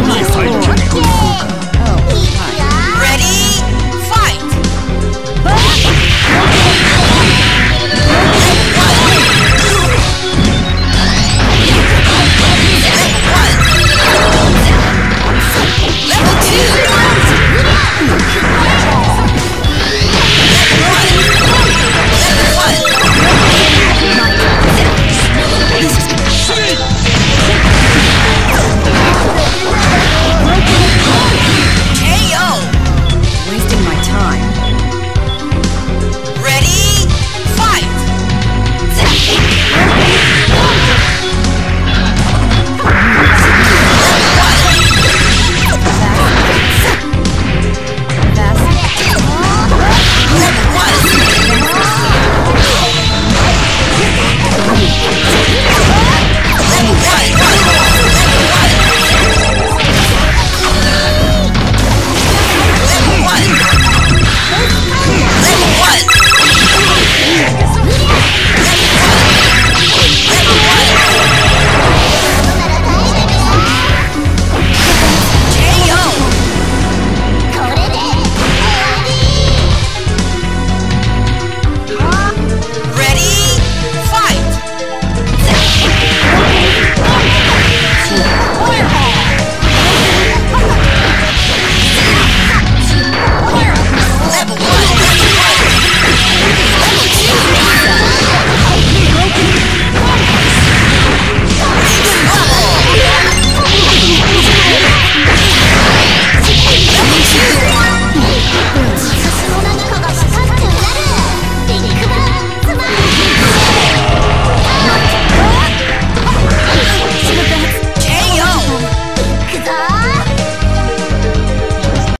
に最